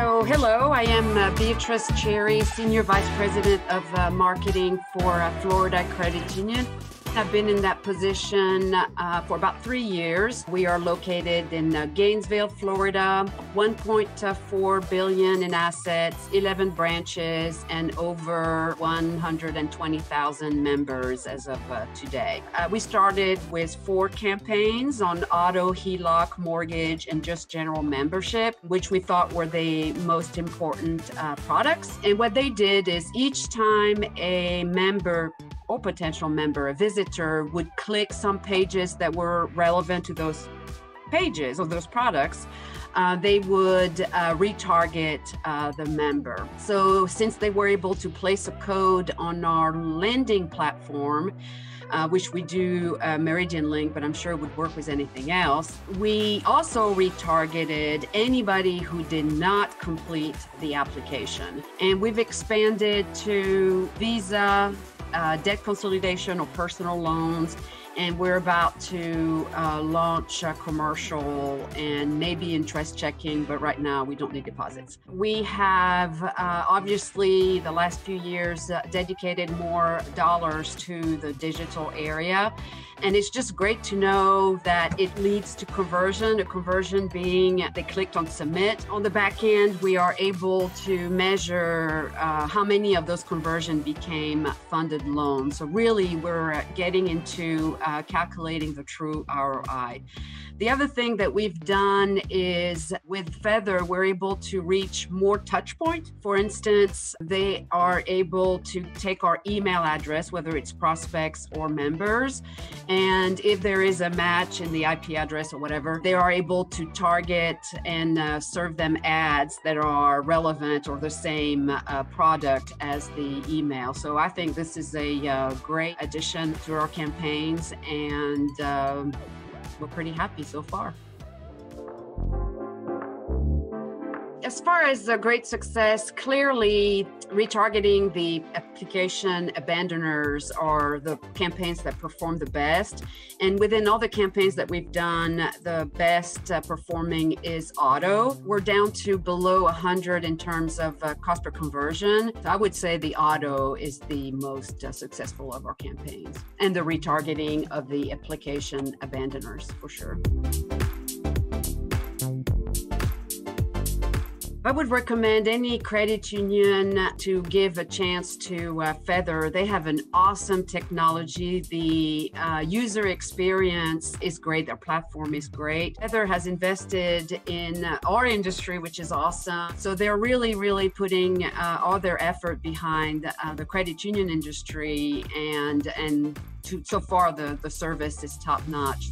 So, hello, I am uh, Beatrice Cherry, Senior Vice President of uh, Marketing for uh, Florida Credit Union. I've been in that position uh, for about three years. We are located in uh, Gainesville, Florida, 1.4 billion in assets, 11 branches, and over 120,000 members as of uh, today. Uh, we started with four campaigns on auto, HELOC, mortgage, and just general membership, which we thought were the most important uh, products. And what they did is each time a member or potential member, a visitor, would click some pages that were relevant to those pages or those products, uh, they would uh, retarget uh, the member. So, since they were able to place a code on our lending platform, uh, which we do uh, Meridian Link, but I'm sure it would work with anything else. We also retargeted anybody who did not complete the application. And we've expanded to Visa, uh, debt consolidation or personal loans. And we're about to uh, launch a commercial and maybe interest checking, but right now we don't need deposits. We have uh, obviously the last few years uh, dedicated more dollars to the digital area. And it's just great to know that it leads to conversion, a conversion being they clicked on submit. On the back end, we are able to measure uh, how many of those conversion became funded loans. So really, we're getting into Uh, calculating the true ROI. The other thing that we've done is with Feathr, we're able to reach more touch point. For instance, they are able to take our email address, whether it's prospects or members, and if there is a match in the IP address or whatever, they are able to target and uh, serve them ads that are relevant or the same uh, product as the email. So I think this is a uh, great addition to our campaigns, and um, we're pretty happy so far. As far as a great success, clearly retargeting the application abandoners are the campaigns that perform the best. And within all the campaigns that we've done, the best uh, performing is auto. We're down to below 100 in terms of uh, cost per conversion. So I would say the auto is the most uh, successful of our campaigns and the retargeting of the application abandoners for sure. I would recommend any credit union to give a chance to uh, Feathr. They have an awesome technology. The uh, user experience is great. Their platform is great. Feathr has invested in our industry, which is awesome. So they're really, really putting uh, all their effort behind uh, the credit union industry, and and to, so far the the service is top notch.